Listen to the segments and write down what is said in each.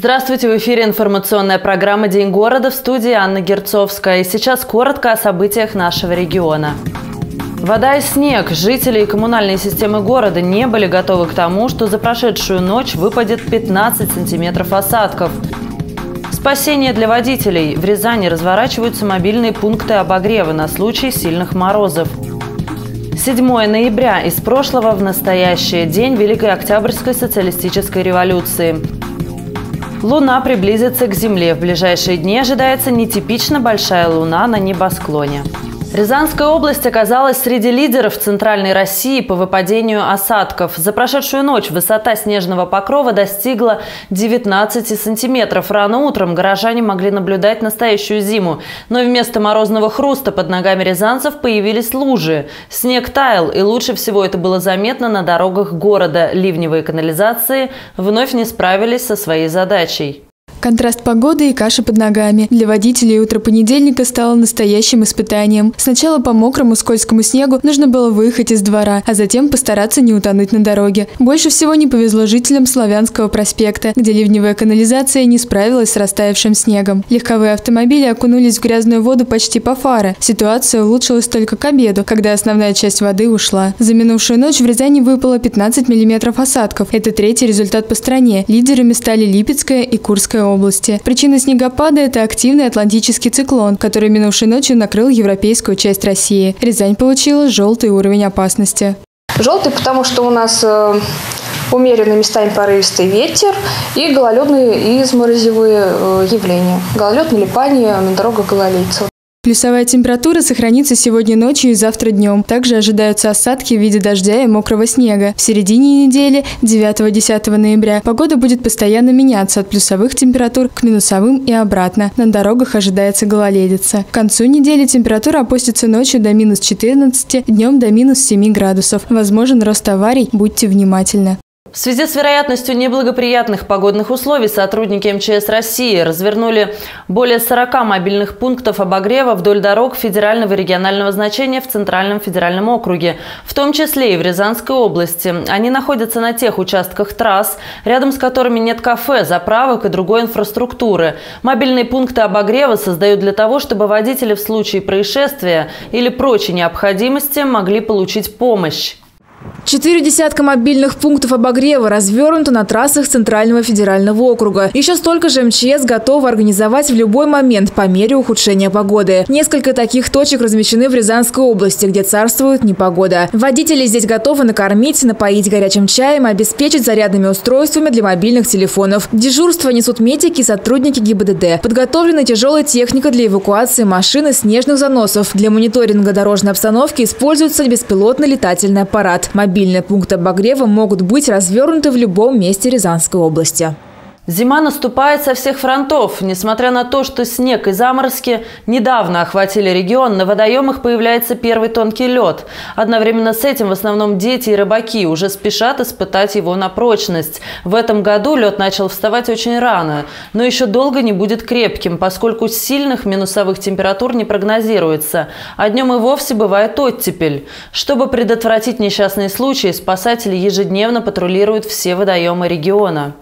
Здравствуйте, в эфире информационная программа «День города» в студии Анна Герцовская. И сейчас коротко о событиях нашего региона. Вода и снег. Жители и коммунальные системы города не были готовы к тому, что за прошедшую ночь выпадет 15 сантиметров осадков. Спасение для водителей. В Рязани разворачиваются мобильные пункты обогрева на случай сильных морозов. 7 ноября из прошлого в настоящее день Великой Октябрьской социалистической революции. Луна приблизится к Земле. В ближайшие дни ожидается нетипично большая луна на небосклоне. Рязанская область оказалась среди лидеров Центральной России по выпадению осадков. За прошедшую ночь высота снежного покрова достигла 19 сантиметров. Рано утром горожане могли наблюдать настоящую зиму. Но вместо морозного хруста под ногами рязанцев появились лужи. Снег таял, и лучше всего это было заметно на дорогах города. Ливневые канализации вновь не справились со своей задачей. Контраст погоды и каши под ногами. Для водителей утро понедельника стало настоящим испытанием. Сначала по мокрому скользкому снегу нужно было выехать из двора, а затем постараться не утонуть на дороге. Больше всего не повезло жителям Славянского проспекта, где ливневая канализация не справилась с растаявшим снегом. Легковые автомобили окунулись в грязную воду почти по фары. Ситуация улучшилась только к обеду, когда основная часть воды ушла. За минувшую ночь в Рязани выпало 15 миллиметров осадков. Это третий результат по стране. Лидерами стали Липецкая и Курская области. Причина снегопада – это активный атлантический циклон, который минувшей ночью накрыл европейскую часть России. Рязань получила желтый уровень опасности. Желтый, потому что у нас э, умеренный местами порывистый ветер и гололедные и изморозевые э, явления. Гололед, налипание на дорогах гололедцев. Плюсовая температура сохранится сегодня ночью и завтра днем. Также ожидаются осадки в виде дождя и мокрого снега. В середине недели, 9-10 ноября, погода будет постоянно меняться от плюсовых температур к минусовым и обратно. На дорогах ожидается гололедица. К концу недели температура опустится ночью до минус 14, днем до минус 7 градусов. Возможен рост аварий, будьте внимательны. В связи с вероятностью неблагоприятных погодных условий сотрудники МЧС России развернули более 40 мобильных пунктов обогрева вдоль дорог федерального и регионального значения в Центральном федеральном округе, в том числе и в Рязанской области. Они находятся на тех участках трасс, рядом с которыми нет кафе, заправок и другой инфраструктуры. Мобильные пункты обогрева создают для того, чтобы водители в случае происшествия или прочей необходимости могли получить помощь. Четыре десятка мобильных пунктов обогрева развернуты на трассах Центрального федерального округа. Еще столько же МЧС готовы организовать в любой момент по мере ухудшения погоды. Несколько таких точек размещены в Рязанской области, где царствует непогода. Водители здесь готовы накормить, напоить горячим чаем, обеспечить зарядными устройствами для мобильных телефонов. Дежурство несут медики и сотрудники ГИБДД. Подготовлена тяжелая техника для эвакуации машин и снежных заносов. Для мониторинга дорожной обстановки используется беспилотный летательный аппарат. Мобильные пункты обогрева могут быть развернуты в любом месте Рязанской области. Зима наступает со всех фронтов. Несмотря на то, что снег и заморозки недавно охватили регион, на водоемах появляется первый тонкий лед. Одновременно с этим в основном дети и рыбаки уже спешат испытать его на прочность. В этом году лед начал вставать очень рано, но еще долго не будет крепким, поскольку сильных минусовых температур не прогнозируется. А днем и вовсе бывает оттепель. Чтобы предотвратить несчастные случаи, спасатели ежедневно патрулируют все водоемы региона.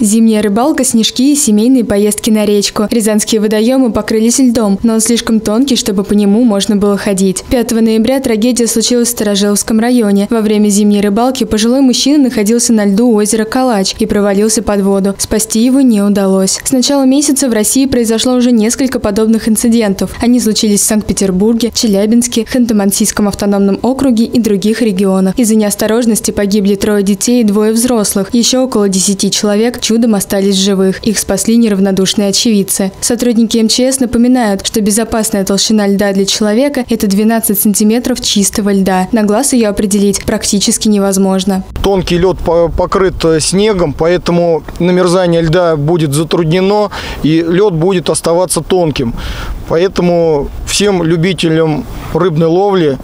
Зимняя рыбалка, снежки и семейные поездки на речку. Рязанские водоемы покрылись льдом, но он слишком тонкий, чтобы по нему можно было ходить. 5 ноября трагедия случилась в Старожиловском районе. Во время зимней рыбалки пожилой мужчина находился на льду озера Калач и провалился под воду. Спасти его не удалось. С начала месяца в России произошло уже несколько подобных инцидентов. Они случились в Санкт-Петербурге, Челябинске, Ханты-Мансийском автономном округе и других регионах. Из-за неосторожности погибли трое детей и двое взрослых. Еще около 10 человек чудом остались живых. Их спасли неравнодушные очевидцы. Сотрудники МЧС напоминают, что безопасная толщина льда для человека – это 12 сантиметров чистого льда. На глаз ее определить практически невозможно. Тонкий лед покрыт э, снегом, поэтому намерзание льда будет затруднено и лед будет оставаться тонким. Поэтому всем любителям рыбной ловли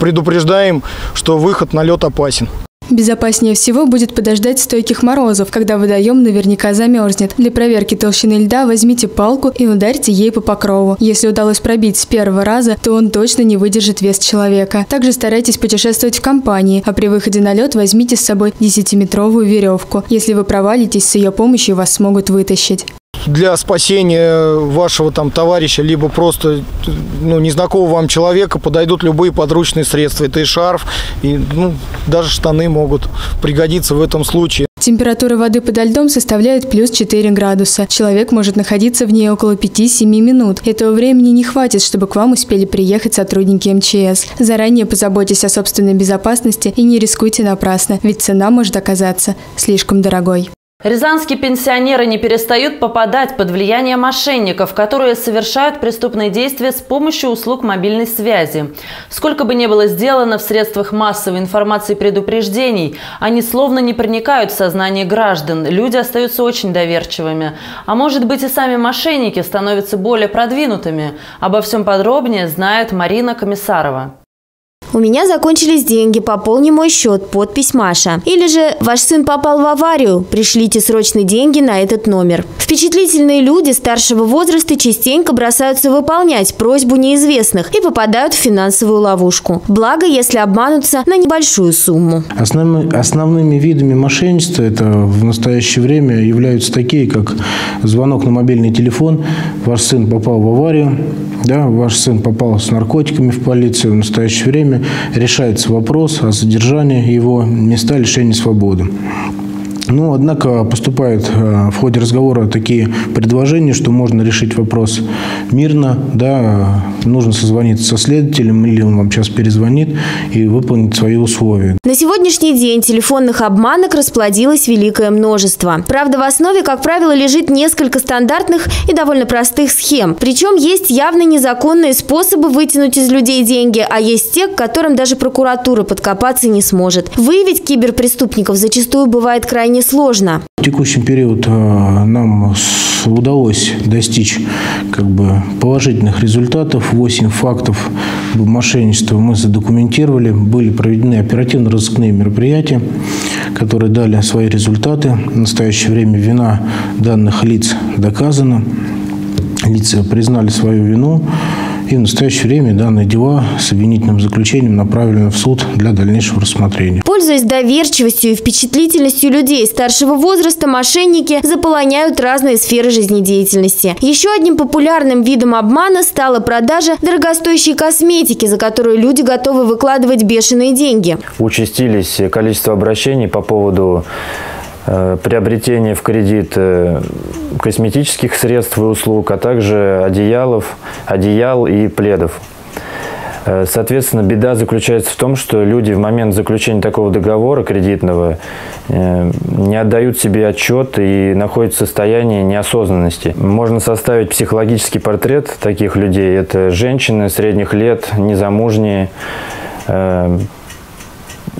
предупреждаем, что выход на лед опасен. Безопаснее всего будет подождать стойких морозов, когда водоем наверняка замерзнет. Для проверки толщины льда возьмите палку и ударьте ей по покрову. Если удалось пробить с первого раза, то он точно не выдержит вес человека. Также старайтесь путешествовать в компании, а при выходе на лед возьмите с собой 10-метровую веревку. Если вы провалитесь, с ее помощью вас смогут вытащить для спасения вашего там товарища, либо просто ну, незнакомого вам человека подойдут любые подручные средства. Это и шарф, и ну, даже штаны могут пригодиться в этом случае. Температура воды подо льдом составляет плюс 4 градуса. Человек может находиться в ней около 5-7 минут. Этого времени не хватит, чтобы к вам успели приехать сотрудники МЧС. Заранее позаботьтесь о собственной безопасности и не рискуйте напрасно, ведь цена может оказаться слишком дорогой. Рязанские пенсионеры не перестают попадать под влияние мошенников, которые совершают преступные действия с помощью услуг мобильной связи. Сколько бы ни было сделано в средствах массовой информации предупреждений, они словно не проникают в сознание граждан. Люди остаются очень доверчивыми. А может быть и сами мошенники становятся более продвинутыми. Обо всем подробнее знает Марина Комиссарова. У меня закончились деньги, пополни мой счет, подпись Маша. Или же ваш сын попал в аварию, пришлите срочные деньги на этот номер. Впечатлительные люди старшего возраста частенько бросаются выполнять просьбу неизвестных и попадают в финансовую ловушку. Благо, если обманутся на небольшую сумму. Основными, основными видами мошенничества это в настоящее время являются такие, как звонок на мобильный телефон, ваш сын попал в аварию, да, ваш сын попал с наркотиками в полицию в настоящее время, решается вопрос о задержании его места лишения свободы. Ну, однако поступают э, в ходе разговора такие предложения, что можно решить вопрос мирно, да, нужно созвониться со следователем, или он вам сейчас перезвонит и выполнить свои условия. На сегодняшний день телефонных обманок расплодилось великое множество. Правда, в основе, как правило, лежит несколько стандартных и довольно простых схем. Причем есть явно незаконные способы вытянуть из людей деньги, а есть те, к которым даже прокуратура подкопаться не сможет. Выявить киберпреступников зачастую бывает крайне сложно. Текущий период э, нам удалось достичь как бы, положительных результатов. Восемь фактов мошенничества мы задокументировали. Были проведены оперативно-розыскные мероприятия, которые дали свои результаты. В настоящее время вина данных лиц доказана. Лица признали свою вину. И в настоящее время данные дела с обвинительным заключением направлены в суд для дальнейшего рассмотрения. Пользуясь доверчивостью и впечатлительностью людей старшего возраста, мошенники заполоняют разные сферы жизнедеятельности. Еще одним популярным видом обмана стала продажа дорогостоящей косметики, за которую люди готовы выкладывать бешеные деньги. Участились количество обращений по поводу приобретение в кредит э, косметических средств и услуг, а также одеялов, одеял и пледов. Э, соответственно, беда заключается в том, что люди в момент заключения такого договора кредитного не отдают себе отчет и находятся в состоянии неосознанности. Можно составить психологический портрет таких людей. Это женщины средних лет, незамужние,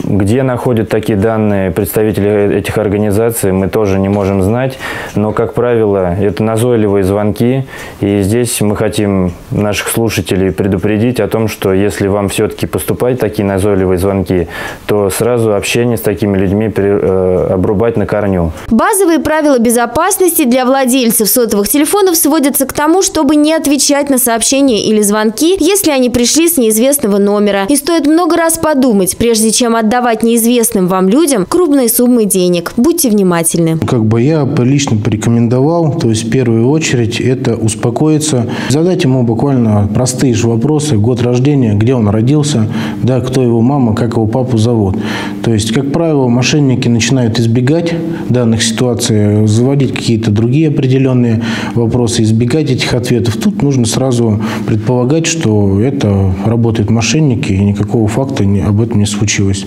где находят такие данные представители этих организаций, мы тоже не можем знать. Но, как правило, это назойливые звонки. И здесь мы хотим наших слушателей предупредить о том, что если вам все-таки поступают такие назойливые звонки, то сразу общение с такими людьми э, обрубать на корню. Базовые правила безопасности для владельцев сотовых телефонов сводятся к тому, чтобы не отвечать на сообщения или звонки, если они пришли с неизвестного номера. И стоит много раз подумать, прежде чем отдавать неизвестным вам людям крупные суммы денег. Будьте внимательны. Как бы я лично порекомендовал, то есть в первую очередь это успокоиться, задать ему буквально простые же вопросы, год рождения, где он родился, да, кто его мама, как его папу зовут. То есть, как правило, мошенники начинают избегать данных ситуаций, заводить какие-то другие определенные вопросы, избегать этих ответов. Тут нужно сразу предполагать, что это работают мошенники, и никакого факта об этом не случилось.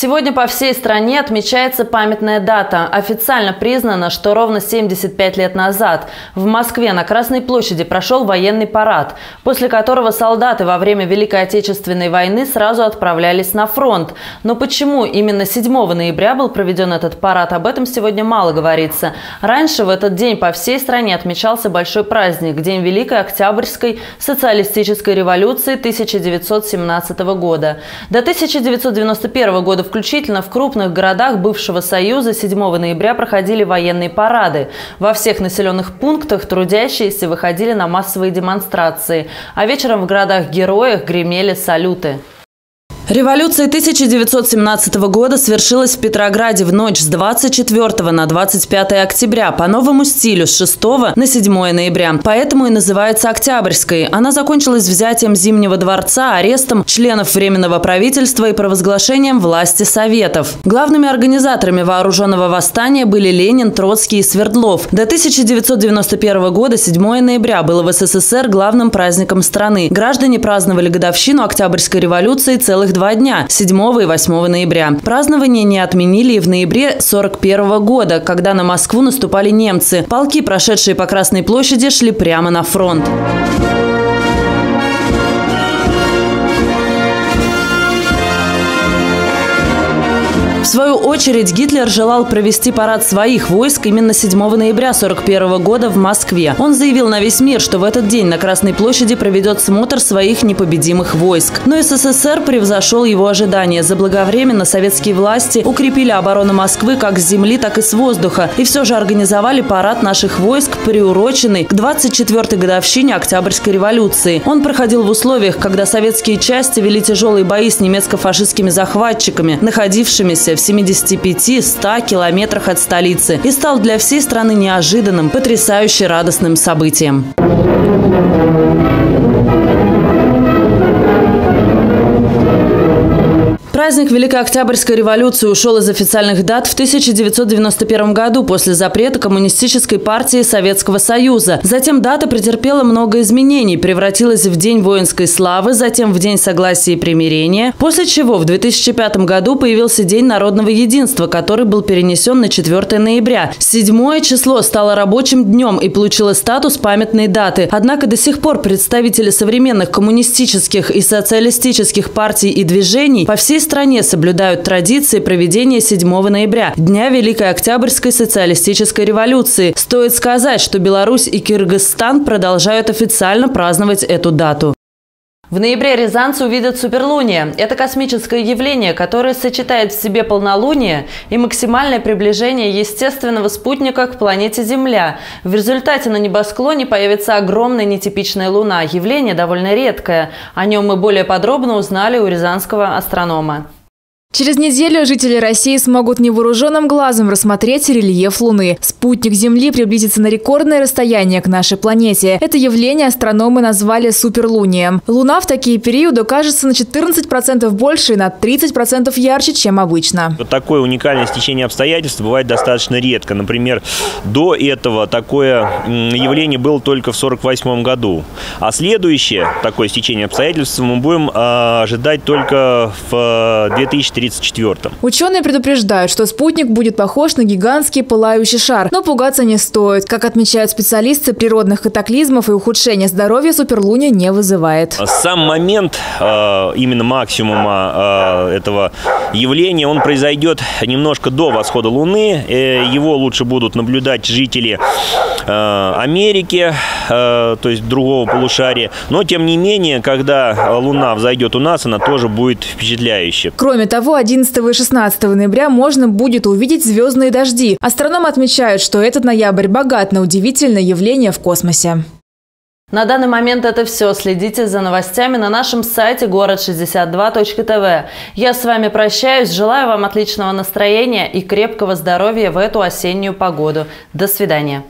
Сегодня по всей стране отмечается памятная дата. Официально признано, что ровно 75 лет назад в Москве на Красной площади прошел военный парад, после которого солдаты во время Великой Отечественной войны сразу отправлялись на фронт. Но почему именно 7 ноября был проведен этот парад, об этом сегодня мало говорится. Раньше в этот день по всей стране отмечался большой праздник – День Великой Октябрьской социалистической революции 1917 года. До 1991 года включительно в крупных городах бывшего Союза 7 ноября проходили военные парады. Во всех населенных пунктах трудящиеся выходили на массовые демонстрации, а вечером в городах-героях гремели салюты. Революция 1917 года свершилась в Петрограде в ночь с 24 на 25 октября по новому стилю с 6 на 7 ноября. Поэтому и называется Октябрьской. Она закончилась взятием Зимнего дворца, арестом членов Временного правительства и провозглашением власти Советов. Главными организаторами вооруженного восстания были Ленин, Троцкий и Свердлов. До 1991 года 7 ноября было в СССР главным праздником страны. Граждане праздновали годовщину Октябрьской революции целых два дня – 7 и 8 ноября. Празднование не отменили и в ноябре 1941 года, когда на Москву наступали немцы. Полки, прошедшие по Красной площади, шли прямо на фронт. Свою очередь Гитлер желал провести парад своих войск именно 7 ноября 1941 года в Москве. Он заявил на весь мир, что в этот день на Красной площади проведет смотр своих непобедимых войск. Но СССР превзошел его ожидания. Заблаговременно советские власти укрепили оборону Москвы как с земли, так и с воздуха. И все же организовали парад наших войск, приуроченный к 24-й годовщине Октябрьской революции. Он проходил в условиях, когда советские части вели тяжелые бои с немецко-фашистскими захватчиками, находившимися в 75-100 километрах от столицы и стал для всей страны неожиданным, потрясающе радостным событием. Праздник Великой Октябрьской революции ушел из официальных дат в 1991 году после запрета Коммунистической партии Советского Союза. Затем дата претерпела много изменений, превратилась в День воинской славы, затем в День согласия и примирения, после чего в 2005 году появился День народного единства, который был перенесен на 4 ноября. Седьмое число стало рабочим днем и получило статус памятной даты. Однако до сих пор представители современных коммунистических и социалистических партий и движений по всей стране соблюдают традиции проведения 7 ноября, Дня Великой Октябрьской социалистической революции. Стоит сказать, что Беларусь и Кыргызстан продолжают официально праздновать эту дату. В ноябре рязанцы увидят суперлуние. Это космическое явление, которое сочетает в себе полнолуние и максимальное приближение естественного спутника к планете Земля. В результате на небосклоне появится огромная нетипичная луна. Явление довольно редкое. О нем мы более подробно узнали у рязанского астронома. Через неделю жители России смогут невооруженным глазом рассмотреть рельеф Луны. Спутник Земли приблизится на рекордное расстояние к нашей планете. Это явление астрономы назвали суперлунием. Луна в такие периоды кажется на 14% больше и на 30% ярче, чем обычно. Вот такое уникальное стечение обстоятельств бывает достаточно редко. Например, до этого такое явление было только в 1948 году. А следующее такое стечение обстоятельств мы будем э, ожидать только в 2030 2034. Ученые предупреждают, что спутник будет похож на гигантский пылающий шар, но пугаться не стоит. Как отмечают специалисты, природных катаклизмов и ухудшения здоровья суперлуния не вызывает. Сам момент э, именно максимума э, этого явления, он произойдет немножко до восхода Луны. Э, его лучше будут наблюдать жители Америки, то есть другого полушария. Но, тем не менее, когда Луна взойдет у нас, она тоже будет впечатляющей. Кроме того, того, 11 и 16 ноября можно будет увидеть звездные дожди. Астрономы отмечают, что этот ноябрь богат на удивительное явление в космосе. На данный момент это все. Следите за новостями на нашем сайте город62.тв. Я с вами прощаюсь. Желаю вам отличного настроения и крепкого здоровья в эту осеннюю погоду. До свидания.